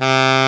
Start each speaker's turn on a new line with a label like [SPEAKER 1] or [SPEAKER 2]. [SPEAKER 1] Ah.